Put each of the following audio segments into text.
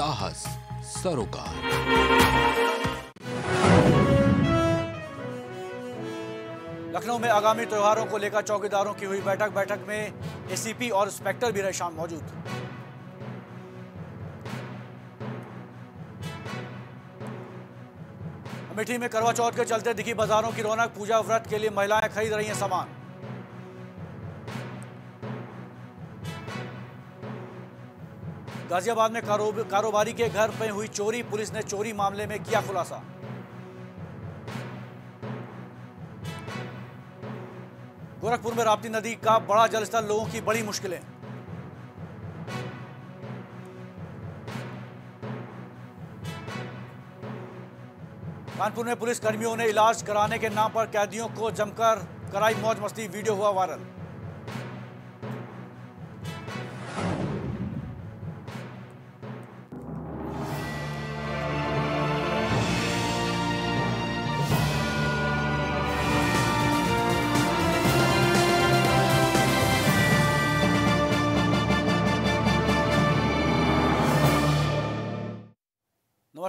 साहस सरोकार। लखनऊ में आगामी त्योहारों को लेकर चौकीदारों की हुई बैठक बैठक में एसीपी और इंस्पेक्टर भी रहे शाम मौजूद। अमेठी में करवा चौथ के चलते दिखी बाजारों की रौनक, पूजा व्रत के लिए महिलाएँ खरीद रही हैं सामान। गाजियाबाद में कारो- कारोबारी के घर में हुई चोरी, पुलिस ने चोरी मामले में किया खुलासा। गोरखपुर में राप्ती नदी का बड़ा जलस्तर, लोगों की बड़ी मुश्किलें। कानपुर में पुलिस कर्मियों ने इलाज कराने के नाम पर कैदियों को जमकर कराई मौज मस्ती, वीडियो हुआ वायरल।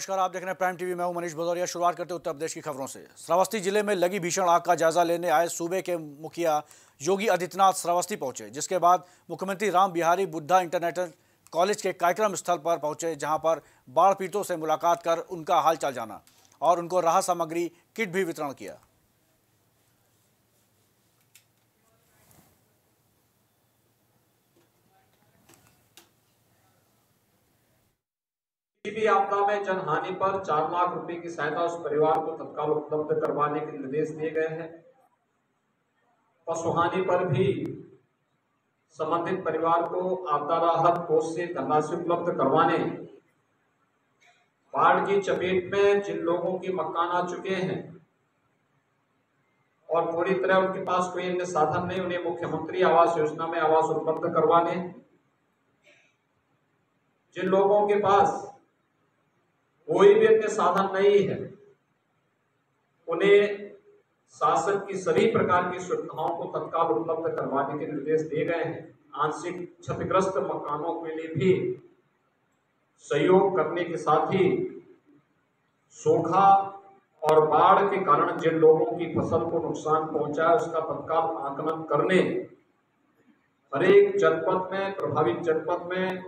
नमस्कार, आप देख रहे हैं प्राइम टीवी मैं हूँ मनीष भदौरिया। शुरुआत करते उत्तर प्रदेश की खबरों से। श्रावस्ती ज़िले में लगी भीषण आग का जायजा लेने आए सूबे के मुखिया योगी आदित्यनाथ श्रावस्ती पहुँचे, जिसके बाद मुख्यमंत्री राम बिहारी बुद्धा इंटरनेशनल कॉलेज के कार्यक्रम स्थल पर पहुँचे, जहाँ पर बाढ़ पीड़ितों से मुलाकात कर उनका हालचाल जाना और उनको राहत सामग्री, किट भी वितरण किया। भी आपदा में जनहानि पर चार लाख रुपए की सहायता उस परिवार को तत्काल उपलब्ध करवाने के निर्देश दिए गए हैं। पशुहानि पर भी संबंधित परिवार को आपदा राहत कोष से धनराशि उपलब्ध करवाने। बाढ़ की चपेट में जिन लोगों के मकान आ चुके हैं और पूरी तरह उनके पास कोई अन्य साधन नहीं, उन्हें मुख्यमंत्री आवास योजना में आवास उपलब्ध करवाने। जिन लोगों के पास कोई भी अन्य साधन नहीं है, उन्हें शासन की सभी प्रकार की सुविधाओं को तत्काल उपलब्ध करवाने के निर्देश दिए गए हैं। आंशिक क्षतिग्रस्त मकानों के लिए भी सहयोग करने के साथ ही सूखा और बाढ़ के कारण जिन लोगों की फ़सल को नुकसान पहुँचा है, उसका तत्काल आकलन करने, हर एक जनपद में, प्रभावित जनपद में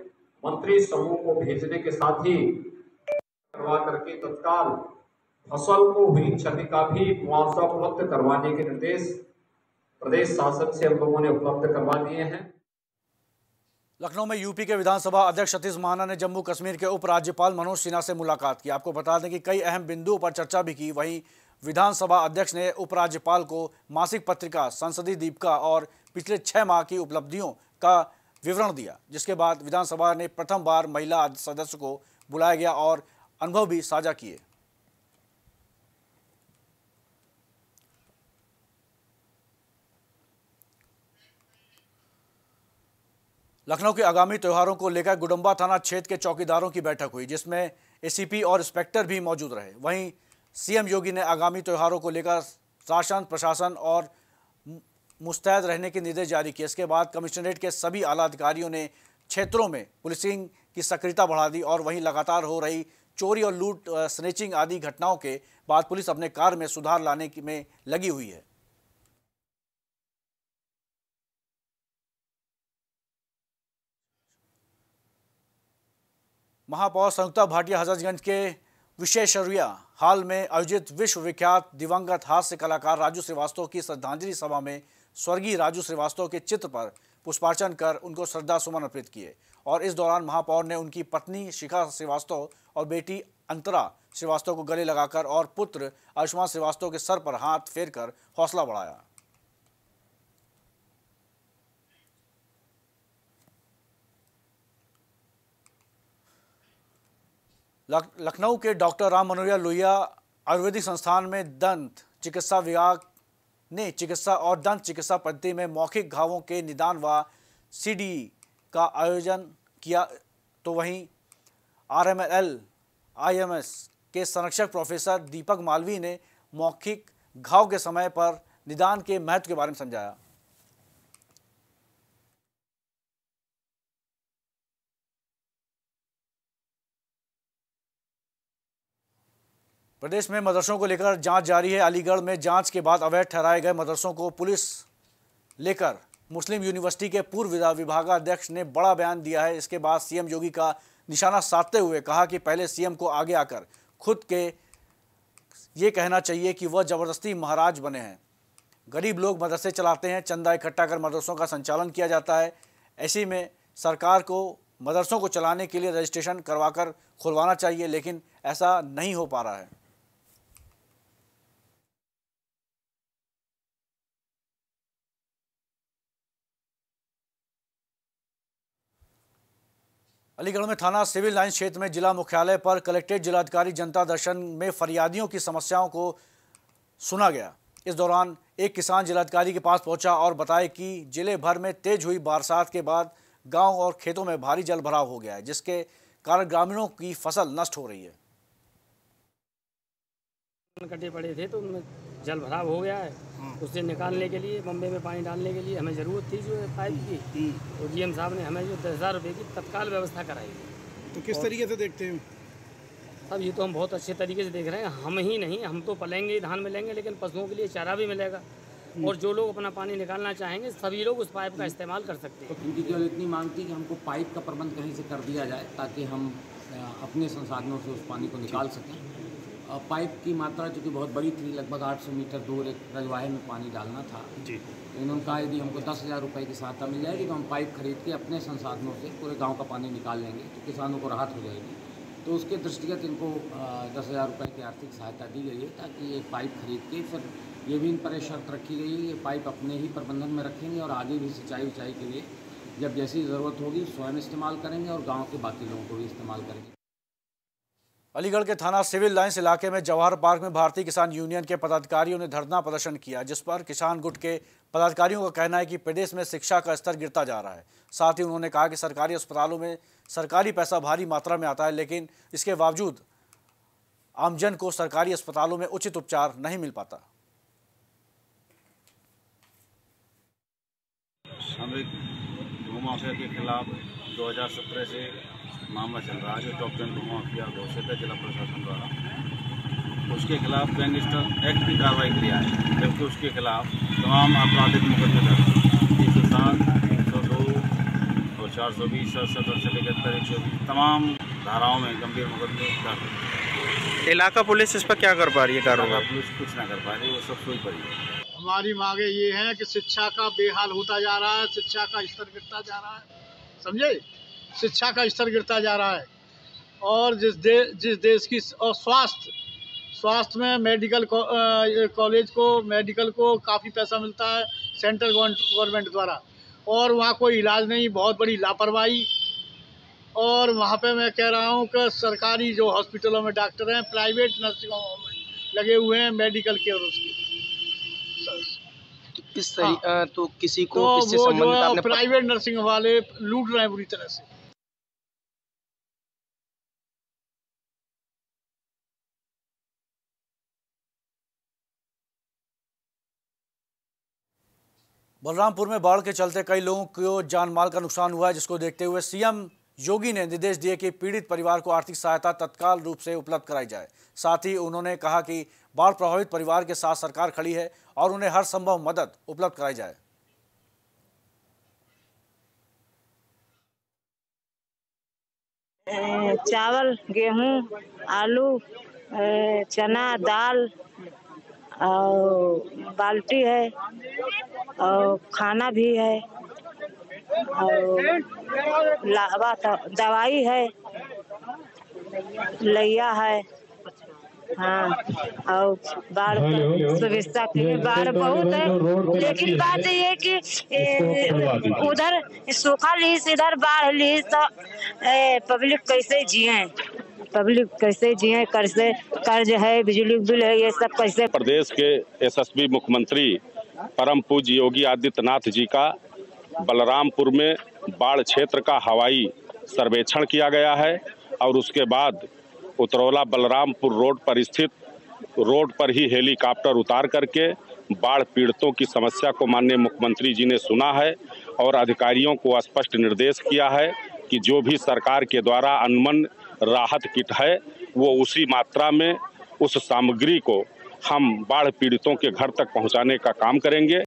मंत्री समूह को भेजने के साथ ही करवा करके तत्काल फ़सल को हुई क्षति का भी मुआवजा उपलब्ध करवाने के निर्देश प्रदेश शासन से हम लोगों ने उपलब्ध करवा दिए हैं। लखनऊ में यूपी के विधानसभा अध्यक्ष सतीश महाना ने जम्मू कश्मीर के उपराज्यपाल मनोज सिन्हा से मुलाकात की। आपको बता दें कि कई अहम बिंदुओं पर चर्चा भी की। वहीं विधानसभा अध्यक्ष ने उपराज्यपाल को मासिक पत्रिका, संसदीय दीपिका और पिछले छह माह की उपलब्धियों का विवरण दिया, जिसके बाद विधानसभा ने प्रथम बार महिला सदस्य को बुलाया गया और अनुभव भी साझा किए। लखनऊ के आगामी त्योहारों को लेकर गुडम्बा थाना क्षेत्र के चौकीदारों की बैठक हुई, जिसमें एसीपी और इंस्पेक्टर भी मौजूद रहे। वहीं सीएम योगी ने आगामी त्योहारों को लेकर शासन, प्रशासन और मुस्तैद रहने के निर्देश जारी किए। इसके बाद कमिश्नरेट के सभी आला अधिकारियों ने क्षेत्रों में पुलिसिंग की सक्रियता बढ़ा दी और वहीं लगातार हो रही चोरी और लूट स्नेचिंग आदि घटनाओं के बाद पुलिस अपने कार्य में सुधार लाने में लगी हुई है। महापौर संयुक्ता भाटिया हजरतगंज के विशेषरिया हाल में आयोजित विश्व विख्यात दिवंगत हास्य कलाकार राजू श्रीवास्तव की श्रद्धांजलि सभा में स्वर्गीय राजू श्रीवास्तव के चित्र पर पुष्पार्चन कर उनको श्रद्धा सुमन अर्पित किए और इस दौरान महापौर ने उनकी पत्नी शिखा श्रीवास्तव और बेटी अंतरा श्रीवास्तव को गले लगाकर और पुत्र आयुष्मान श्रीवास्तव के सर पर हाथ फेर कर हौसला बढ़ाया। लखनऊ के डॉक्टर राम मनोहरिया लोहिया आयुर्वेदिक संस्थान में दंत चिकित्सा विभाग ने चिकित्सा और दंत चिकित्सा पद्धति में मौखिक घावों के निदान व सीडी का आयोजन किया तो वहीं आरएमएल आईएमएस के संरक्षक प्रोफेसर दीपक मालवी ने मौखिक घाव के समय पर निदान के महत्व के बारे में समझाया। प्रदेश में मदरसों को लेकर जाँच जारी है। अलीगढ़ में जाँच के बाद अवैध ठहराए गए मदरसों को पुलिस लेकर मुस्लिम यूनिवर्सिटी के पूर्व विभागाध्यक्ष ने बड़ा बयान दिया है। इसके बाद सीएम योगी का निशाना साधते हुए कहा कि पहले सीएम को आगे आकर खुद के ये कहना चाहिए कि वह ज़बरदस्ती महाराज बने हैं। गरीब लोग मदरसे चलाते हैं, चंदा इकट्ठा कर मदरसों का संचालन किया जाता है। ऐसी में सरकार को मदरसों को चलाने के लिए रजिस्ट्रेशन करवाकर खुलवाना चाहिए, लेकिन ऐसा नहीं हो पा रहा है। अलीगढ़ में थाना सिविल लाइन क्षेत्र में जिला मुख्यालय पर कलेक्ट्रेट जिलाधिकारी जनता दर्शन में फरियादियों की समस्याओं को सुना गया। इस दौरान एक किसान जिलाधिकारी के पास पहुँचा और बताया कि ज़िले भर में तेज हुई बरसात के बाद गाँव और खेतों में भारी जल भराव हो गया है, जिसके कारण ग्रामीणों की फ़सल नष्ट हो रही है। कटे पड़े थे तो जल भराव हो गया है। उसे निकालने के लिए बम्बे में पानी डालने के लिए हमें ज़रूरत थी जो है पाइप की। तो डीएम साहब ने हमें जो दस हज़ार रुपये की तत्काल व्यवस्था कराई। तो किस तरीके से देखते हैं? अब ये तो हम बहुत अच्छे तरीके से देख रहे हैं। हम ही नहीं हम तो पलेंगे धान मिलेंगे लेकिन पशुओं के लिए चारा भी मिलेगा। और जो लोग अपना पानी निकालना चाहेंगे सभी लोग उस पाइप का इस्तेमाल कर सकते हैं। तो उनकी केवल इतनी मांग थी कि हमको पाइप का प्रबंध कहीं से कर दिया जाए ताकि हम अपने संसाधनों से उस पानी को निकाल सकें। पाइप की मात्रा चूँकि बहुत बड़ी थी लगभग 800 मीटर दूर एक रजवाहे में पानी डालना था। जी। इन्होंने कहा यदि हमको दस हज़ार रुपये की सहायता मिल जाएगी तो हम पाइप खरीद के अपने संसाधनों से पूरे गाँव का पानी निकाल लेंगे तो किसानों को राहत हो जाएगी। तो उसके दृष्टिगत इनको दस हज़ार रुपये की आर्थिक सहायता दी गई है ताकि ये पाइप खरीद के फिर ये भी इन पर शर्त रखी गई है ये पाइप अपने ही प्रबंधन में रखेंगे और आगे भी सिंचाई उचाई के लिए जब जैसी ज़रूरत होगी स्वयं इस्तेमाल करेंगे और गाँव के बाकी लोगों को भी इस्तेमाल करेंगे। अलीगढ़ के थाना सिविल लाइंस इलाके में जवाहर पार्क में भारतीय किसान यूनियन के पदाधिकारियों ने धरना प्रदर्शन किया, जिस पर किसान गुट के पदाधिकारियों का कहना है कि प्रदेश में शिक्षा का स्तर गिरता जा रहा है। साथ ही उन्होंने कहा कि सरकारी अस्पतालों में सरकारी पैसा भारी मात्रा में आता है, लेकिन इसके बावजूद आमजन को सरकारी अस्पतालों में उचित उपचार नहीं मिल पाता। हम एक के खिलाफ 2017 से मामला चल रहा है जो टॉप टेन भूमाफिया घोषित है जिला प्रशासन द्वारा। उसके खिलाफ गैंगस्टर एक्ट की कार्रवाई किया है जबकि उसके खिलाफ तमाम आपराधिक मुकदमे दर्ज एक सौ सात एक सौ दो और चार सौ बीस सत्तर से लेकर इकहत्तर एक सौ बीस तमाम धाराओं में गंभीर मुकदमे दर्ज हैं। इलाका पुलिस इस पर क्या कर पा रही है कार्रवाई? पुलिस कुछ ना कर पा रही वो सब सोच पड़ी है। हमारी मांगे ये हैं कि शिक्षा का बेहाल होता जा रहा है शिक्षा का स्तर गिरता जा रहा है। समझे? शिक्षा का स्तर गिरता जा रहा है। और जिस दे जिस देश की और स्वास्थ्य स्वास्थ्य में मेडिकल कॉलेज को मेडिकल को काफ़ी पैसा मिलता है सेंट्रल गवर्नमेंट द्वारा। और वहाँ कोई इलाज नहीं बहुत बड़ी लापरवाही। और वहाँ पे मैं कह रहा हूँ कि सरकारी जो हॉस्पिटलों में डॉक्टर हैं प्राइवेट नर्सिंग होम में लगे हुए हैं मेडिकल केयर उसकी। किस तरी अ, तो किसी को तो को वो जो आपने प्राइवेट नर्सिंग वाले लूट रहे हैं बुरी तरह से। बलरामपुर में बाढ़ के चलते कई लोगों को जान माल का नुकसान हुआ है, जिसको देखते हुए सीएम योगी ने निर्देश दिए कि पीड़ित परिवार को आर्थिक सहायता तत्काल रूप से उपलब्ध कराई जाए। साथ ही उन्होंने कहा कि बाढ़ प्रभावित परिवार के साथ सरकार खड़ी है और उन्हें हर संभव मदद उपलब्ध कराई जाए। चावल, गेहूँ, आलू चना, दाल और बाल्टी है और खाना भी है और लावा तो दवाई है लैया है हाँ और बाढ़ सुविधा के लिए बाढ़ बहुत है। लेकिन बात ये है कि उधर सूखा लीस इधर बाढ़ लीस तो पब्लिक कैसे जिए? पब्लिक कैसे जिए, कैसे कर्ज है, बिजली बिल है, ये सब कैसे? प्रदेश के यशस्वी मुख्यमंत्री परम पूज्य योगी आदित्यनाथ जी का बलरामपुर में बाढ़ क्षेत्र का हवाई सर्वेक्षण किया गया है और उसके बाद उतरौला बलरामपुर रोड पर स्थित, रोड पर ही हेलीकॉप्टर उतार करके बाढ़ पीड़ितों की समस्या को माननीय मुख्यमंत्री जी ने सुना है और अधिकारियों को स्पष्ट निर्देश किया है कि जो भी सरकार के द्वारा अनुमन राहत किट है, वो उसी मात्रा में उस सामग्री को हम बाढ़ पीड़ितों के घर तक पहुँचाने का काम करेंगे।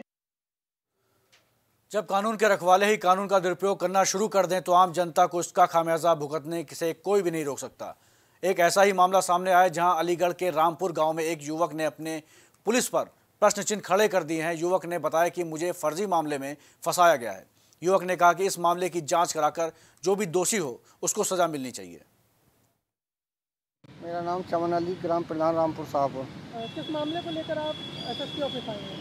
जब कानून के रखवाले ही कानून का दुरुपयोग करना शुरू कर दें तो आम जनता को इसका खामियाजा भुगतने से कोई भी नहीं रोक सकता। एक ऐसा ही मामला सामने आया, जहाँ अलीगढ़ के रामपुर गाँव में एक युवक ने अपने पुलिस पर प्रश्न चिन्ह खड़े कर दिए हैं। युवक ने बताया कि मुझे फर्जी मामले में फंसाया गया है। युवक ने कहा कि इस मामले की जाँच कराकर जो भी दोषी हो, उसको सजा मिलनी चाहिए। मेरा नाम चमन अली ग्राम प्रधान रामपुर साहब। किस मामले को लेकर आप एसएसपी ऑफ़िस आए हैं?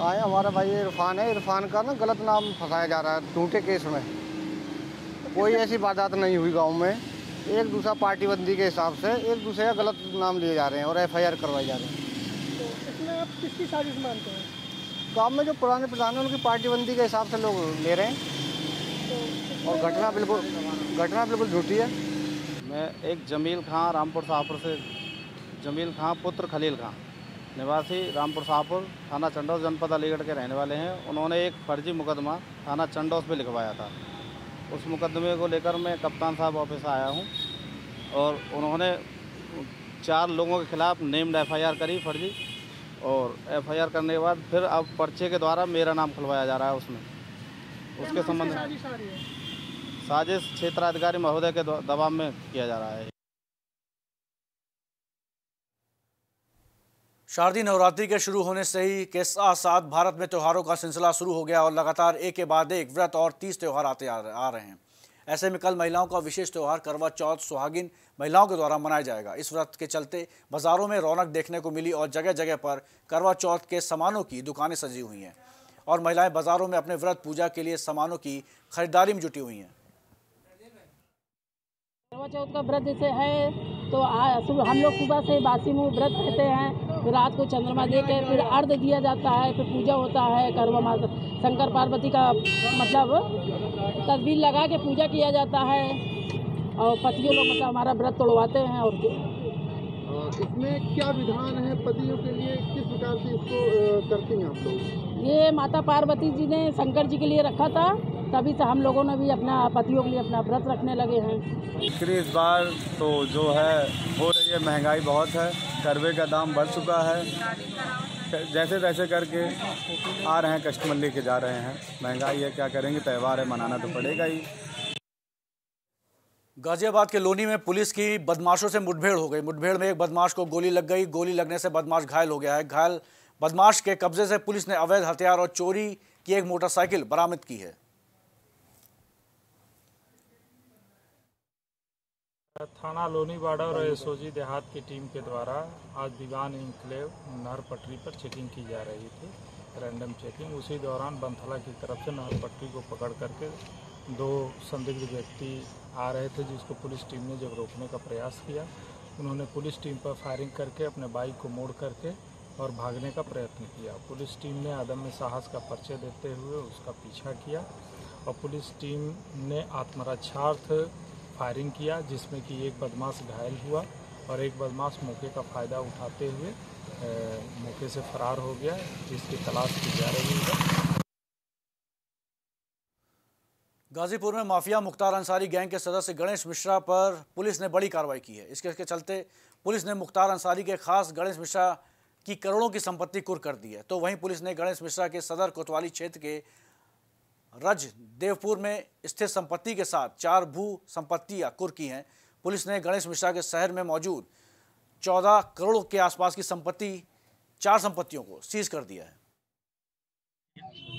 आए हमारा भाई इरफान है। इरफान का ना गलत नाम फंसाया जा रहा है झूठे केस में। तो कोई ऐसी वारदात नहीं हुई गाँव में। एक दूसरा पार्टी बंदी के हिसाब से एक दूसरे का गलत नाम लिए जा रहे हैं और एफआईआर करवाई जा रही है। तो इसमें आप किसकी साजिश मानते हैं? गाँव में जो पुराने प्रधान हैं उनकी पार्टी बंदी के हिसाब से लोग ले रहे हैं। और घटना बिल्कुल घटना बिल्कुल झूठी है। मैं एक जमील खां रामपुर शाहपुर से जमील खां पुत्र खलील खां निवासी रामपुर शाहपुर थाना चंडौस जनपद अलीगढ़ के रहने वाले हैं। उन्होंने एक फर्जी मुकदमा थाना चंडौस में लिखवाया था। उस मुकदमे को लेकर मैं कप्तान साहब ऑफ़िस आया हूँ और उन्होंने चार लोगों के खिलाफ नेम्ड एफआईआर करी फर्जी और एफआईआर करने के बाद फिर अब पर्चे के द्वारा मेरा नाम खुलवाया जा रहा है उसमें। उसके संबंध में साजिश क्षेत्राधिकारी महोदय के दबाव में किया जा रहा है। शारदीय नवरात्रि के शुरू होने से ही के साथ साथ भारत में त्योहारों का सिलसिला शुरू हो गया और लगातार एक के बाद एक व्रत और तीस त्यौहार आते आ रहे हैं। ऐसे में कल महिलाओं का विशेष त्यौहार करवा चौथ सुहागिन महिलाओं के द्वारा मनाया जाएगा। इस व्रत के चलते बाजारों में रौनक देखने को मिली और जगह जगह पर करवा चौथ के सामानों की दुकानें सजी हुई हैं और महिलाएँ बाजारों में अपने व्रत पूजा के लिए सामानों की खरीदारी में जुटी हुई हैं। चौथ का व्रत जैसे है तो आ- सुबह हम लोग सुबह से बासी मुँह व्रत रहते हैं फिर रात को चंद्रमा दे के फिर अर्घ दिया जाता है फिर पूजा होता है करवा माता शंकर पार्वती का मतलब तस्वीर लगा के पूजा किया जाता है और पतियों लोग मतलब हमारा व्रत तोड़वाते हैं और इसमें क्या विधान है पतियों के लिए? किस प्रकार से इसको करते हैं आप लोग? ये माता पार्वती जी ने शंकर जी के लिए रखा था तभी से हम लोगों ने भी अपना पतियों के लिए अपना व्रत रखने लगे हैं। बिक्री इस बार तो जो है हो रही है महँगाई बहुत है करवे का दाम बढ़ चुका है। जैसे तैसे करके आ रहे हैं कस्टमर लेके जा रहे हैं। महँगाई है क्या करेंगे? त्यौहार है मनाना तो पड़ेगा ही। गाजियाबाद के लोनी में पुलिस की बदमाशों से मुठभेड़ हो गई। मुठभेड़ में एक बदमाश को गोली लग गई। गोली लगने से बदमाश घायल हो गया है। घायल बदमाश के कब्जे से पुलिस ने अवैध हथियार और चोरी की एक मोटरसाइकिल बरामद की है। थाना लोनीवाड़ा और एसओजी देहात की टीम के द्वारा आज दीवान इंक्लेव नहर पटरी पर चेकिंग की जा रही थी। रैंडम चेकिंग उसी दौरान बंथला की तरफ़ से नहर पटरी को पकड़ करके दो संदिग्ध व्यक्ति आ रहे थे, जिसको पुलिस टीम ने जब रोकने का प्रयास किया। उन्होंने पुलिस टीम पर फायरिंग करके अपने बाइक को मोड़ करके और भागने का प्रयत्न किया। पुलिस टीम ने अदम्य साहस का परिचय देते हुए उसका पीछा किया और पुलिस टीम ने आत्मरक्षार्थ फायरिंग किया, जिसमें कि एक बदमाश घायल हुआ और एक बदमाश मौके का फ़ायदा उठाते हुए मौके से फरार हो गया, जिसकी तलाश की जा रही है। गाजीपुर में माफिया मुख्तार अंसारी गैंग के सदस्य गणेश मिश्रा पर पुलिस ने बड़ी कार्रवाई की है। इसके के चलते पुलिस ने मुख्तार अंसारी के खास गणेश मिश्रा की करोड़ों की संपत्ति कुर कर दी है। तो वहीं पुलिस ने गणेश मिश्रा के सदर कोतवाली क्षेत्र के रज देवपुर में स्थित संपत्ति के साथ चार भू संपत्तियाँ कुर की हैं। पुलिस ने गणेश मिश्रा के शहर में मौजूद चौदह करोड़ के आसपास की संपत्ति चार संपत्तियों को सीज कर दिया है।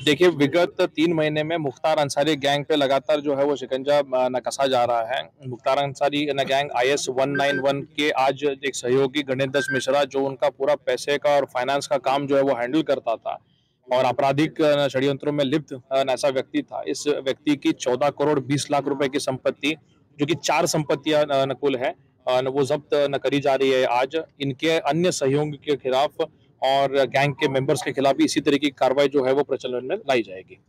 देखिए विगत तीन महीने में मुख्तार अंसारी गैंग पे लगातार जो है वो शिकंजा अ, न कसा जा रहा है। मुख्तार अंसारी न gang I S one nine one के आज एक सहयोगी गणेश मिश्रा जो उनका पूरा पैसे का और फाइनेंस का काम जो है वो हैंडल करता था। और आपराधिक षड्यंत्रों में लिप्त ऐसा व्यक्ति था। इस व्यक्ति की चौदह करोड़ बीस लाख रुपए की संपत्ति जो कि चार संपत्तियाँ अ, न कुल है वो जब्त न करी जा रही है आज। इनके अन्य सहयोगी के खिलाफ और गैंग के मेंबर्स के खिलाफ भी इसी तरह की कार्रवाई जो है वो प्रचलन में लाई जाएगी।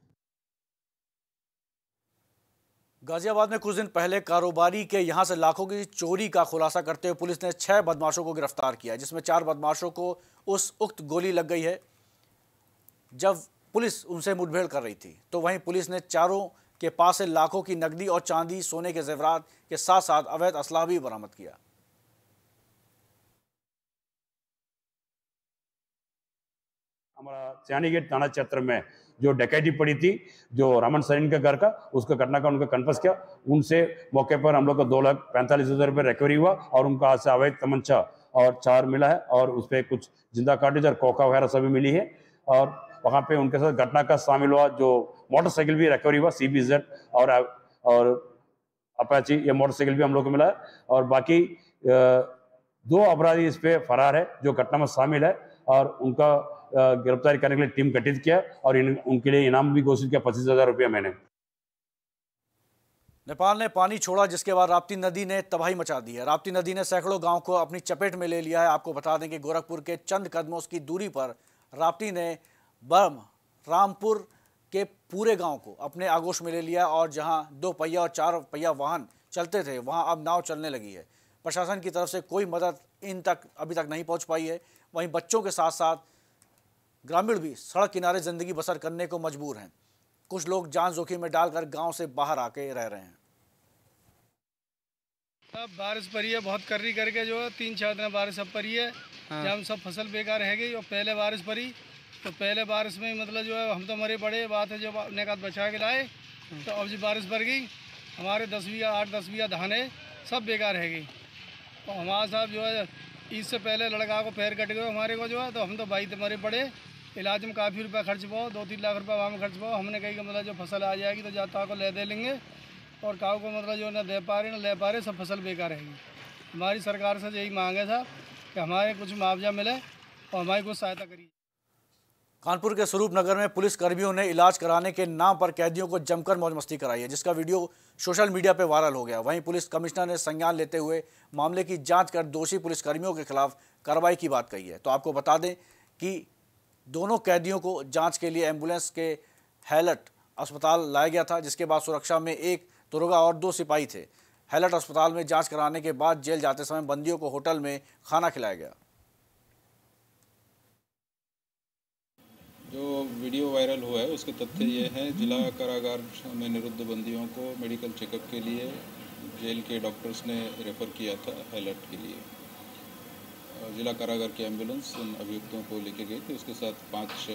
गाजियाबाद में कुछ दिन पहले कारोबारी के यहाँ से लाखों की चोरी का खुलासा करते हुए पुलिस ने छह बदमाशों को गिरफ़्तार किया जिसमें चार बदमाशों को उस उक्त गोली लग गई है। जब पुलिस उनसे मुठभेड़ कर रही थी तो वहीं पुलिस ने चारों के पास से लाखों की नकदी और चांदी, सोने के जेवरात के साथ साथ अवैध असलाह भी बरामद किया। हमारा थाना क्षेत्र में जो डकैती पड़ी थी, जो रमन सरीन के घर का, उसका घटना का उनका कन्फर्स किया। उनसे मौके पर हम लोग को दो लाख पैंतालीस हज़ार रुपये रिकवरी हुआ और उनका हाथ से अवैध तमंचा और चार मिला है और उस पर कुछ ज़िंदा काटेज और कोका वगैरह सभी मिली है। और वहाँ पे उनके साथ घटना का शामिल हुआ जो मोटरसाइकिल भी रिकवरी हुआ सी बी जेड और और अपाची ये मोटरसाइकिल भी हम लोग को मिला और बाकी दो अपराधी इस पे फरार है जो घटना में शामिल है और उनका गिरफ्तारी करने के लिए टीम गठित किया और इन, उनके लिए इनाम भी घोषित किया पच्चीस हज़ार रुपया मैंने। नेपाल ने पानी छोड़ा जिसके बाद राप्ती नदी ने तबाही मचा दी है। राप्ती नदी ने सैकड़ों गाँव को अपनी चपेट में ले लिया है। आपको बता दें कि गोरखपुर के चंद कदमों की दूरी पर राप्ती ने बर्म रामपुर के पूरे गाँव को अपने आगोश में ले लिया और जहाँ दो पहिया और चार पहिया वाहन चलते थे वहाँ अब नाव चलने लगी है। प्रशासन की तरफ़ से कोई मदद इन तक अभी तक नहीं पहुँच पाई है। वहीं बच्चों के साथ साथ ग्रामीण भी सड़क किनारे ज़िंदगी बसर करने को मजबूर हैं। कुछ लोग जान जोखिम में डालकर गाँव से बाहर आके रह रहे हैं। अब बारिश पड़ी है बहुत कर्री करके जो है तीन चार दिन बारिश अब पड़ी है। हाँ। जब सब फ़सल बेकार रह गई और पहले बारिश पड़ी तो पहले बारिश में मतलब जो है, हम तो मरे बड़े, बात है जो अपने का बचा के लाए तो अब जो बारिश पड़ गई। हमारे दस बीघा, आठ, दस बीघा धान है, सब बेकार रह गई। तो हमारा साहब जो है, ईद से पहले लड़का को पैर कट गए हमारे को जो है तो हम तो भाई तो मरे पड़े। इलाज में काफ़ी रुपया खर्च पाओ, दो तीन लाख रुपया वहाँ खर्च पाओ। हमने कही कि मतलब जो फ़सल आ जाएगी तो जाता को ले दे लेंगे। और काऊ को मतलब जो ना दे पा रहे, ना ले पा रहे, सब फ़सल बेकार रहेगी हमारी सरकार से यही मांग है साहब, कि हमारे कुछ मुआवजा मिले और हमारी कुछ सहायता करिए। कानपुर के स्वरूप नगर में पुलिस कर्मियों ने इलाज कराने के नाम पर कैदियों को जमकर मौज मस्ती कराई है, जिसका वीडियो सोशल मीडिया पर वायरल हो गया। वहीं पुलिस कमिश्नर ने संज्ञान लेते हुए मामले की जाँच कर दोषी पुलिस कर्मियों के खिलाफ कार्रवाई की बात कही है। तो आपको बता दें कि दोनों कैदियों को जाँच के लिए एंबुलेंस के हैलट अस्पताल लाया गया था, जिसके बाद सुरक्षा में एक तुरगा और दो सिपाही थे। हैलट अस्पताल में जाँच कराने के बाद जेल जाते समय बंदियों को होटल में खाना खिलाया गया। जो वीडियो वायरल हुआ है, उसके तथ्य ये हैं, जिला कारागार में निरुद्ध बंदियों को मेडिकल चेकअप के लिए जेल के डॉक्टर्स ने रेफ़र किया था अलर्ट के लिए। जिला कारागार की एंबुलेंस उन अभियुक्तों को लेके गई थी, उसके साथ पाँच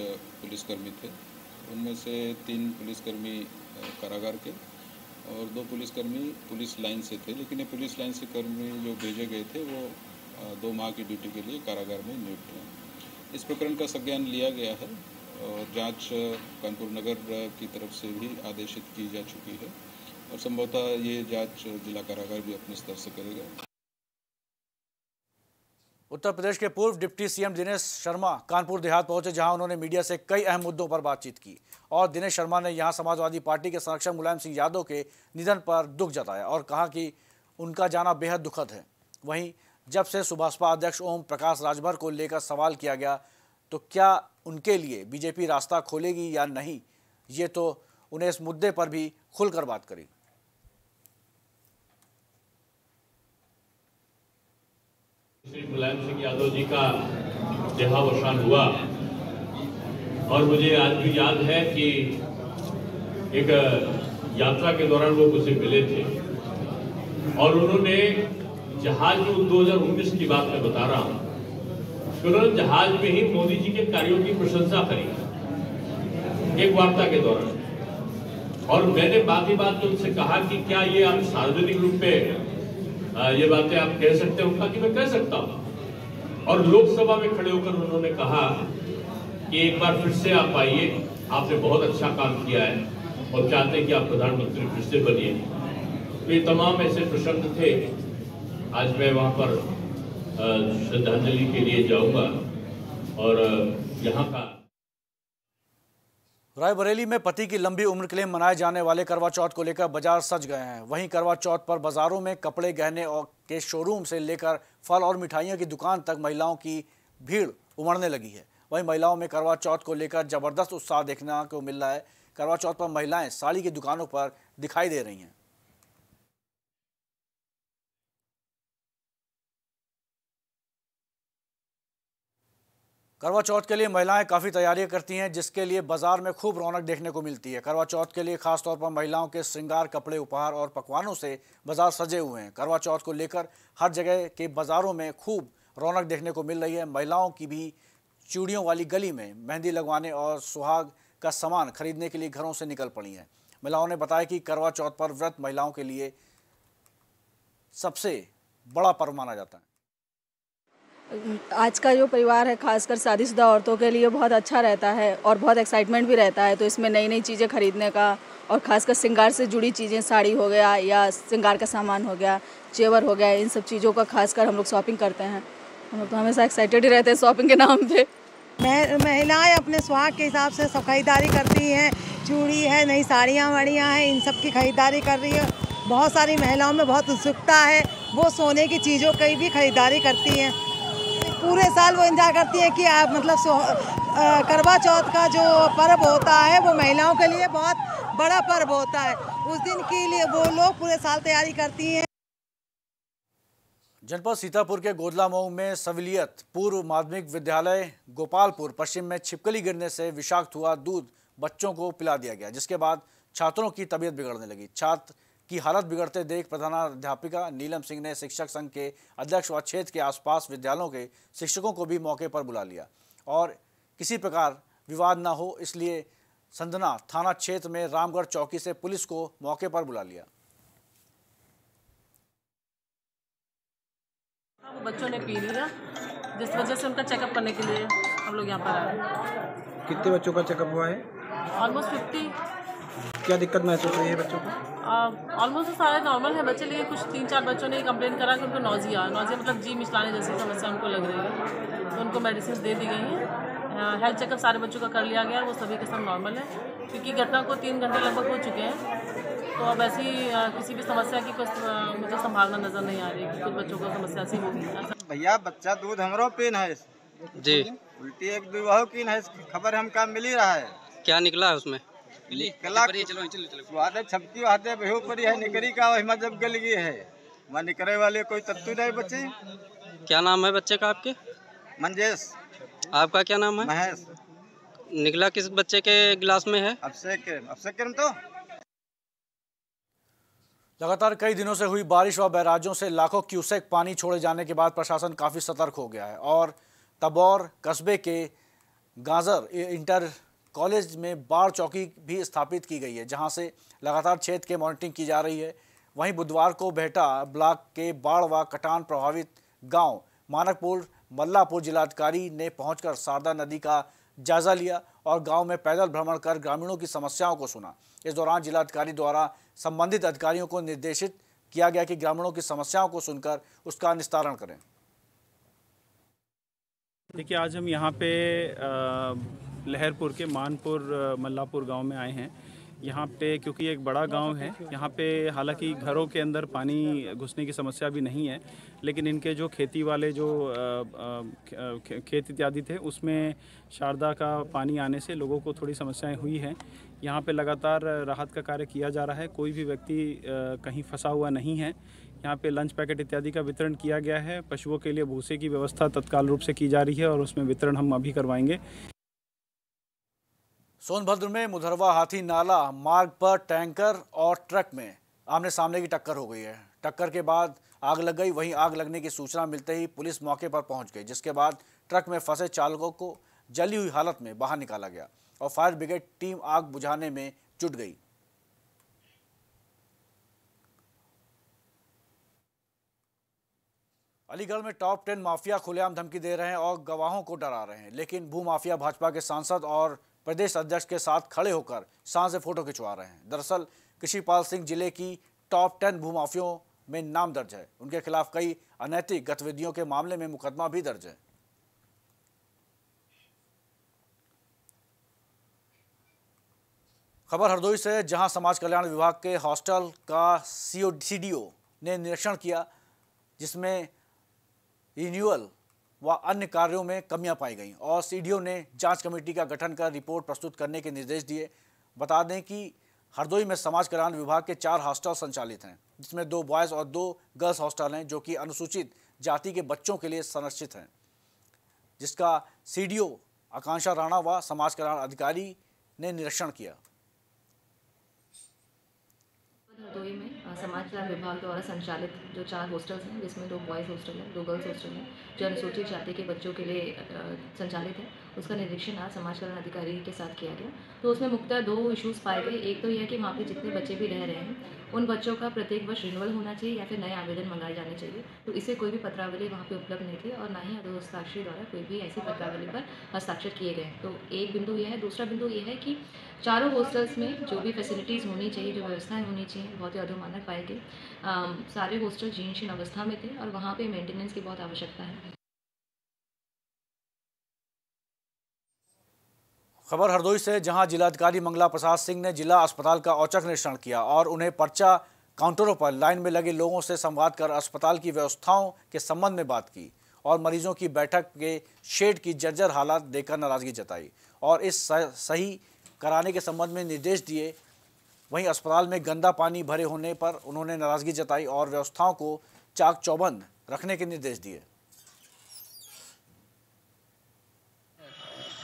पुलिसकर्मी थे। उनमें से तीन पुलिसकर्मी कारागार के और दो पुलिसकर्मी पुलिस लाइन से थे। लेकिन ये पुलिस लाइन से कर्मी जो भेजे गए थे, वो दो माह की ड्यूटी के लिए कारागार में नियुक्त हैं। इस प्रकरण का संज्ञान लिया गया है। और जाँच कानपुर नगर की तरफ़ से भी आदेशित की जा चुकी है। और संभवतः ये जाँच जिला कारागार भी अपने स्तर से करेगा। उत्तर प्रदेश के पूर्व डिप्टी सीएम दिनेश शर्मा कानपुर देहात पहुँचे, जहाँ उन्होंने मीडिया से कई अहम मुद्दों पर बातचीत की। और दिनेश शर्मा ने यहाँ समाजवादी पार्टी के संरक्षक मुलायम सिंह यादव के निधन पर दुख जताया और कहा कि उनका जाना बेहद दुखद है। वहीं जब से सुभाषपा अध्यक्ष ओम प्रकाश राजभर को लेकर सवाल किया गया तो क्या उनके लिए बीजेपी रास्ता खोलेगी या नहीं? ये तो उन्हें इस मुद्दे पर भी खुलकर बात करी श्री मुलायम सिंह यादव जी का देहावसान हुआ। और मुझे आज भी याद है कि एक यात्रा के दौरान वो मुझसे मिले थे। और उन्होंने जहाज़ में 2019 की बात मैं बता रहा हूँ। कि जहाज़ में ही मोदी जी के कार्यों की प्रशंसा करी। एक वार्ता के दौरान। और मैंने बात ही बात में उनसे कहा कि क्या ये आप सार्वजनिक रूप पे ये बातें आप कह सकते हैं? कि मैं कह सकता हूँ। और लोकसभा में खड़े होकर उन्होंने कहा कि एक बार फिर से आप आइए। आपने बहुत अच्छा काम किया है और चाहते हैं कि आप प्रधानमंत्री फिर से बनिए। तो ये तमाम ऐसे प्रसंग थे। आज मैं वहाँ पर श्रद्धांजलि के लिए जाऊँगा और यहाँ का रायबरेली में पति की लंबी उम्र के लिए मनाए जाने वाले करवा चौथ को लेकर बाज़ार सज गए हैं। वहीं करवा चौथ पर बाजारों में कपड़े गहने और के शोरूम से लेकर फल और मिठाइयों की दुकान तक महिलाओं की भीड़ उमड़ने लगी है। वहीं महिलाओं में करवा चौथ को लेकर ज़बरदस्त उत्साह देखने को मिल रहा है। करवा चौथ पर महिलाएँ साड़ी की दुकानों पर दिखाई दे रही हैं। करवा चौथ के लिए महिलाएँ काफ़ी तैयारियाँ करती हैं, जिसके लिए बाज़ार में खूब रौनक देखने को मिलती है। करवा चौथ के लिए खासतौर पर महिलाओं के श्रृंगार, कपड़े, उपहार और पकवानों से बाज़ार सजे हुए हैं। करवा चौथ को लेकर हर जगह के बाज़ारों में खूब रौनक देखने को मिल रही है। महिलाओं की भी चूड़ियों वाली गली में मेहंदी लगवाने और सुहाग का सामान खरीदने के लिए घरों से निकल पड़ी हैं। महिलाओं ने बताया कि करवा चौथ पर व्रत महिलाओं के लिए सबसे बड़ा पर्व माना जाता है। आज का जो परिवार है, खासकर शादीशुदा औरतों के लिए बहुत अच्छा रहता है और बहुत एक्साइटमेंट भी रहता है। तो इसमें नई नई चीज़ें खरीदने का और खासकर श्रृंगार से जुड़ी चीज़ें, साड़ी हो गया या श्रृंगार का सामान हो गया, जेवर हो गया, इन सब चीज़ों का खासकर हम लोग शॉपिंग करते हैं। हम लोग तो हमेशा एक्साइटेड ही रहते हैं शॉपिंग के नाम पे। महिलाएँ अपने स्वाग के हिसाब से सब खरीदारी करती हैं, चूड़ी है, नई साड़ियाँ वाड़ियाँ हैं, इन सब की खरीदारी कर रही है। बहुत सारी महिलाओं में बहुत उत्सुकता है, वो सोने की चीज़ों की भी खरीदारी करती हैं। पूरे साल वो इंतज़ार करती हैं कि आप मतलब करवा चौथ का जो पर्व होता है, वो महिलाओं के लिए बहुत बड़ा पर्व होता है। उस दिन के लिए वो लोग पूरे साल तैयारी करती हैं। जनपद सीतापुर के गोदला मऊ में सविलियत, पूर्व माध्यमिक विद्यालय गोपालपुर, पश्चिम में छिपकली गिरने से विषाक्त हुआ दूध बच्चों को पिला दिया गया, जिसके बाद छात्रों की तबीयत बिगड़ने लगी। छात्र की हालत बिगड़ते देख प्रधानाध्यापिका नीलम सिंह ने शिक्षक संघ के अध्यक्ष व क्षेत्र के आसपास विद्यालयों के शिक्षकों को भी मौके पर बुला लिया। और किसी प्रकार विवाद न हो इसलिए संधना थाना क्षेत्र में रामगढ़ चौकी से पुलिस को मौके पर बुला लिया। बच्चों ने पी लिया जिस वजह से उनका चेकअप करने के लिए हम लोग यहाँ पर आए। कितने बच्चों का चेकअप हुआ है? ऑलमोस्ट फिफ्टी क्या दिक्कत महसूस हुई है बच्चों को? ऑलमोस्ट सारे नॉर्मल है बच्चे लेकिन कुछ तीन चार बच्चों ने कंप्लेन करा कि उनको नोजिया नोजिया मतलब जी मिचलाने जैसी समस्या उनको लग रही है। तो उनको मेडिसिन दे दी गई हैं। हेल्थ चेकअप सारे बच्चों का कर लिया गया वो सभी के सब नॉर्मल है क्योंकि घटना को तीन घंटे लगभग हो चुके हैं। तो अब ऐसी किसी भी समस्या की कुछ मुझे संभावना नज़र नहीं आ रही कि कुछ बच्चों को समस्या ऐसी होगी। भैया बच्चा दूध हमरो पीन है। जी। उल्टी एक दुबह की है खबर हमका मिल ही रहा है। क्या निकला है उसमें? कला चलो चलो आते छपकी आते बेहू परी है निकरी का वही जब गल गई है। वहाँ निकले वाले कोई तत्व नहीं बच्चे क्या नाम है बच्चे का आपके? मंजेश। आपका क्या नाम है? महेश। निकला किस बच्चे के गिलास में है? अभिषेक अभिषेक तो? लगातार कई दिनों से हुई बारिश व बैराजों से लाखों क्यूसेक पानी छोड़े जाने के बाद प्रशासन काफ़ी सतर्क हो गया है। और तबौर कस्बे के गाजर इंटर कॉलेज में बाढ़ चौकी भी स्थापित की गई है, जहाँ से लगातार क्षेत्र के मॉनिटरिंग की जा रही है। वहीं बुधवार को बेहटा ब्लॉक के बाढ़ व कटान प्रभावित गाँव मानकपुर, मल्लापुर जिलाधिकारी ने पहुंचकर शारदा नदी का जायजा लिया और गाँव में पैदल भ्रमण कर ग्रामीणों की समस्याओं को सुना। इस दौरान जिलाधिकारी द्वारा संबंधित अधिकारियों को निर्देशित किया गया कि ग्रामीणों की समस्याओं को सुनकर उसका निस्तारण करें। देखिए, आज हम यहाँ पे लहरपुर के मानपुर मल्लापुर गाँव में आए हैं। यहाँ पे क्योंकि एक बड़ा गाँव है, यहाँ पे हालाँकि घरों के अंदर पानी घुसने की समस्या भी नहीं है, लेकिन इनके जो खेती वाले जो खेत इत्यादि थे, उसमें शारदा का पानी आने से लोगों को थोड़ी समस्याएँ हुई हैं। यहाँ पे लगातार राहत का कार्य किया जा रहा है, कोई भी व्यक्ति कहीं फंसा हुआ नहीं है। यहाँ पे लंच पैकेट इत्यादि का वितरण किया गया है, पशुओं के लिए भूसे की व्यवस्था तत्काल रूप से की जा रही है और उसमें वितरण हम अभी करवाएँगे। सोनभद्र में मुधरवा हाथी नाला मार्ग पर टैंकर और ट्रक में आमने सामने की टक्कर हो गई है। टक्कर के बाद आग लग गई, वहीं आग लगने की सूचना मिलते ही पुलिस मौके पर पहुँच गई, जिसके बाद ट्रक में फंसे चालकों को जली हुई हालत में बाहर निकाला गया और फायर ब्रिगेड टीम आग बुझाने में जुट गई। अलीगढ़ में टॉप टेन माफिया खुलेआम धमकी दे रहे हैं और गवाहों को डरा रहे हैं, लेकिन भू माफिया भाजपा के सांसद और प्रदेश अध्यक्ष के साथ खड़े होकर सांस से फ़ोटो खिंचवा रहे हैं। दरअसल, कृषिपाल सिंह ज़िले की टॉप टेन भूमाफियों में नाम दर्ज है। उनके खिलाफ कई अनैतिक गतिविधियों के मामले में मुकदमा भी दर्ज है। खबर हरदोई से, जहाँ समाज कल्याण विभाग के हॉस्टल का सीओ ने निरीक्षण किया, जिसमें रिन्यूअल व अन्य कार्यों में कमियाँ पाई गईं और सीडीओ ने जाँच कमेटी का गठन कर रिपोर्ट प्रस्तुत करने के निर्देश दिए। बता दें कि हरदोई में समाज कल्याण विभाग के चार हॉस्टल संचालित हैं, जिसमें दो बॉयज़ और दो गर्ल्स हॉस्टल हैं, जो कि अनुसूचित जाति के बच्चों के लिए संरक्षित हैं। जिसका सी सीडीओ आकांक्षा राणा व समाज कल्याण अधिकारी ने निरीक्षण किया। हरदोई में समाज कल्याण विभाग द्वारा संचालित जो चार हॉस्टल्स हैं, जिसमें दो बॉयज़ हॉस्टल हैं, दो गर्ल्स हॉस्टल हैं, जो अनुसूचित जाति के बच्चों के लिए संचालित है। उसका निरीक्षण आज समाज कल्याण अधिकारी के साथ किया गया। तो उसमें मुख्यतः दो इश्यूज़ पाए गए। एक तो यह कि वहाँ पे जितने बच्चे भी रह रहे हैं, उन बच्चों का प्रत्येक वर्ष रिन्यूअल होना चाहिए या फिर नए आवेदन मंगाए जाने चाहिए। तो इसे कोई भी पत्रावली वहाँ पे उपलब्ध नहीं थी और ना ही हस्ताक्षरी द्वारा कोई भी ऐसी पत्रावली पर हस्ताक्षर किए गए। तो एक बिंदु यह है। दूसरा बिंदु यह है कि चारों हॉस्टल्स में जो भी फैसिलिटीज़ होनी चाहिए, जो व्यवस्थाएँ होनी चाहिए, बहुत ही अधोमानक पाए गए। सारे हॉस्टल जीर्ण अवस्था में थे और वहाँ पर मेंटेनेंस की बहुत आवश्यकता है। खबर हरदोई से, जहाँ जिलाधिकारी मंगला प्रसाद सिंह ने जिला अस्पताल का औचक निरीक्षण किया और उन्हें पर्चा काउंटरों पर लाइन में लगे लोगों से संवाद कर अस्पताल की व्यवस्थाओं के संबंध में बात की और मरीजों की बैठक के शेड की जर्जर हालात देखकर नाराज़गी जताई और इस सही कराने के संबंध में निर्देश दिए। वहीं अस्पताल में गंदा पानी भरे होने पर उन्होंने नाराज़गी जताई और व्यवस्थाओं को चाक चौबंद रखने के निर्देश दिए।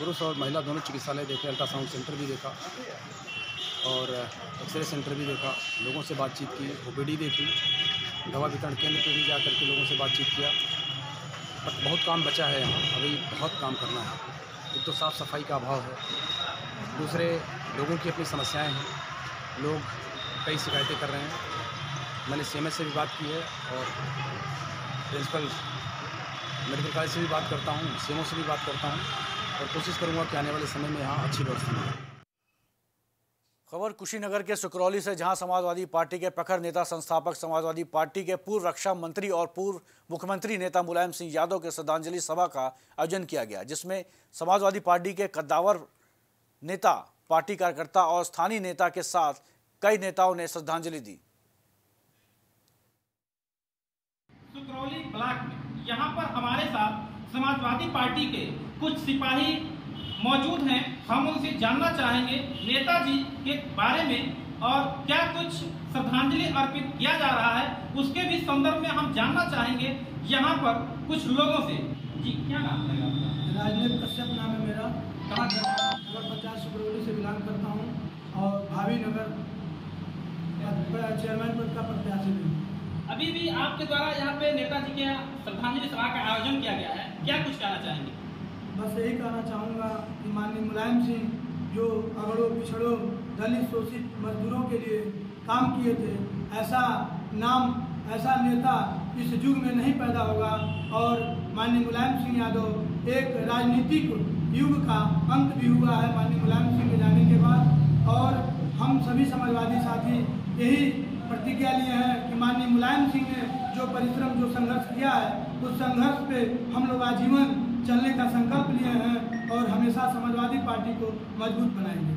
पुरुष और महिला दोनों चिकित्सालय देखे, अल्ट्रासाउंड सेंटर भी देखा और एक्सरे सेंटर भी देखा। लोगों से बातचीत की, ओपीडी देखी, दवा वितरण केंद्र पर भी जा करके लोगों से बातचीत किया। बट बहुत काम बचा है यहाँ। अभी बहुत काम करना है। एक तो साफ़ सफ़ाई का अभाव है। दूसरे, लोगों की अपनी समस्याएँ हैं। लोग कई शिकायतें कर रहे हैं। मैंने सी से भी बात की है और प्रिंसिपल मेडिकल कॉलेज से भी बात करता हूँ सी से भी बात करता हूँ। और कोशिश करूँगा कि आने वाले समय में यहाँ अच्छी व्यवस्था मिले खबर कुशीनगर के सुकरौली से जहाँ समाजवादी पार्टी के प्रखर नेता संस्थापक समाजवादी पार्टी के पूर्व रक्षा मंत्री और पूर्व मुख्यमंत्री नेता मुलायम सिंह यादव के श्रद्धांजलि सभा का आयोजन किया गया जिसमें समाजवादी पार्टी के कद्दावर नेता पार्टी कार्यकर्ता और स्थानीय नेता के साथ कई नेताओं ने श्रद्धांजलि दी। सुकरौली ब्लॉक में यहाँ पर हमारे साथ समाजवादी पार्टी के कुछ सिपाही मौजूद हैं। हम उनसे जानना चाहेंगे नेताजी के बारे में और क्या कुछ श्रद्धांजलि अर्पित किया जा रहा है, उसके भी संदर्भ में हम जानना चाहेंगे यहाँ पर कुछ लोगों से। जी, क्या नाम है राजनीत कश्यप नाम है मेरा। कहाँ नगर पंचायत सुब्रमण्य से बिलोंग करता हूँ और भावी नगर चेयरमैन पद का प्रत्याशी भी हूँ। अभी भी आपके द्वारा यहाँ पे नेताजी के श्रद्धांजलि सभा का आयोजन किया गया है। क्या कुछ कहना चाहेंगे? बस यही कहना चाहूँगा कि माननीय मुलायम सिंह जो अगड़ों, पिछड़ों, दलित, शोषित मजदूरों के लिए काम किए थे, ऐसा नाम, ऐसा नेता इस युग में नहीं पैदा होगा। और माननीय मुलायम सिंह यादव एक राजनीतिक युग का अंत भी हुआ है माननीय मुलायम सिंह के जाने के बाद। और हम सभी समाजवादी साथी यही प्रतिज्ञा लिए हैं कि माननीय मुलायम सिंह ने जो परिश्रम जो संघर्ष किया है उस संघर्ष पे हम लोग आजीवन चलने का संकल्प लिए हैं और हमेशा समाजवादी पार्टी को मज़बूत बनाएँगे।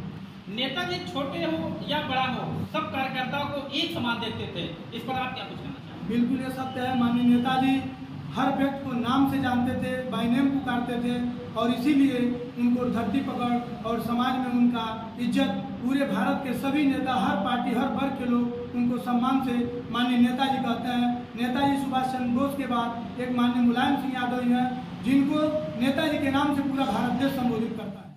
नेताजी छोटे हो या बड़ा हो सब कार्यकर्ताओं को एक समान देखते थे। इस पर आप क्या कुछ कहना चाहेंगे? बिल्कुल ये सत्य है माननीय नेताजी हर व्यक्ति को नाम से जानते थे बाई नेम पुकारते थे और इसीलिए उनको धरती पकड़ और समाज में उनका इज़्ज़त पूरे भारत के सभी नेता, हर पार्टी, हर वर्ग के लोग उनको सम्मान से माननीय नेताजी कहते हैं। नेताजी सुभाष चंद्र बोस के बाद एक माननीय मुलायम सिंह यादव ही हैं, जिनको नेताजी के नाम से पूरा भारत देश संबोधित करता है।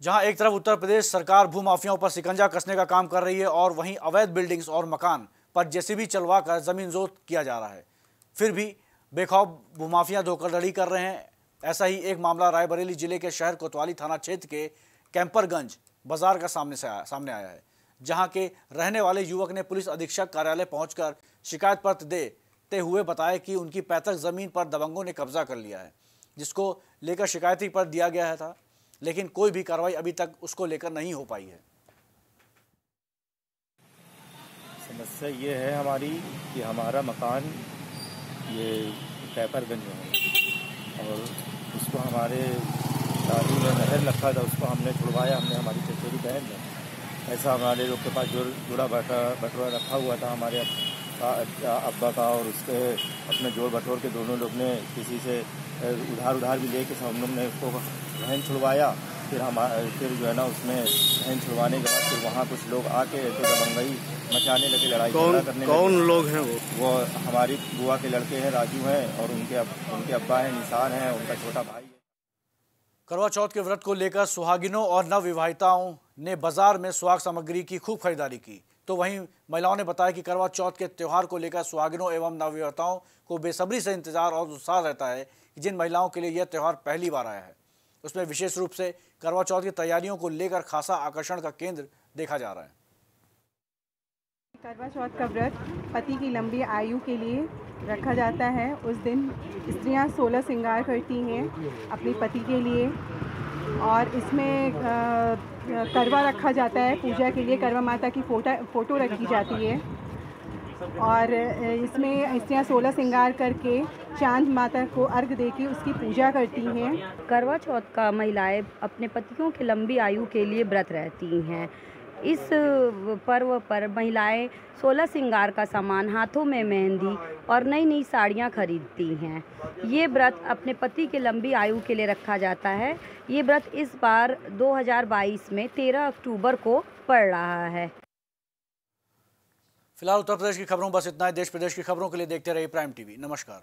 जहाँ एक तरफ़ उत्तर प्रदेश सरकार भूमाफियाओं पर सिकंजा कसने का काम कर रही है और वहीं अवैध बिल्डिंग्स और मकान पर जेसीबी चलवा कर ज़मीन जोत किया जा रहा है। फिर भी बेखौफ भूमाफिया धोखाधड़ी कर रहे हैं। ऐसा ही एक मामला रायबरेली ज़िले के शहर कोतवाली थाना क्षेत्र के कैंपरगंज बाज़ार का सामने से आया सामने आया है, जहाँ के रहने वाले युवक ने पुलिस अधीक्षक कार्यालय पहुंचकर शिकायत पत्र देते हुए बताया कि उनकी पैतृक ज़मीन पर दबंगों ने कब्जा कर लिया है, जिसको लेकर शिकायती पत्र दिया गया था, लेकिन कोई भी कार्रवाई अभी तक उसको लेकर नहीं हो पाई है। समस्या ये है हमारी कि हमारा मकान ये कैपरगंज में है और उसको हमारे दादी में नहर रखा था उसको हमने छुड़वाया हमने हमारी चचेरी बहन ने ऐसा हमारे लोग के पास जो जुड़ा बैठा बटुआ रखा हुआ था हमारे अब्बा का और उसके अपने जोड़ बटोर के दोनों लोग ने किसी से उधार उधार भी लेके हम लोग ने उसको बहन छुड़वाया। फिर हम फिर जो है ना उसमें बहन छुड़वाने के बाद फिर वहाँ कुछ लोग आके तो दबंगई मचाने लगे लड़ाई कौन करने कौन लगे। हैं वो? वो हमारी बुआ के लड़के हैं राजू हैं और उनके उनके अब्बा हैं निशान हैं उनका छोटा भाई करवा चौथ के व्रत को लेकर सुहागिनों और नवविवाहिताओं ने बाज़ार में सुहाग सामग्री की खूब खरीदारी की। तो वहीं महिलाओं ने बताया कि करवा चौथ के त्यौहार को लेकर सुहागिनों एवं नवविवाहिताओं को बेसब्री से इंतज़ार और उत्साह रहता है कि जिन महिलाओं के लिए यह त्यौहार पहली बार आया है। उसमें विशेष रूप से करवा चौथ की तैयारियों को लेकर खासा आकर्षण का केंद्र देखा जा रहा है। करवा चौथ का व्रत पति की लंबी आयु के लिए रखा जाता है। उस दिन स्त्रियाँ सोलह श्रृंगार करती हैं अपने पति के लिए और इसमें करवा रखा जाता है। पूजा के लिए करवा माता की फोटा, फ़ोटो रखी जाती है। और इसमें स्त्रियाँ सोलह श्रृंगार करके चाँद माता को अर्घ दे के उसकी पूजा करती हैं। करवा चौथ का महिलाएँ अपने पतियों के लंबी आयु के लिए व्रत रहती हैं। इस पर्व पर महिलाएँ सोलह श्रृंगार का सामान, हाथों में मेहंदी और नई नई साड़ियाँ खरीदती हैं। ये व्रत अपने पति के लंबी आयु के लिए रखा जाता है। ये व्रत इस बार 2022 में 13 अक्टूबर को पड़ रहा है। फ़िलहाल उत्तर प्रदेश की खबरों, बस इतना है। देश प्रदेश की खबरों के लिए देखते रहिए प्राइम टीवी। नमस्कार।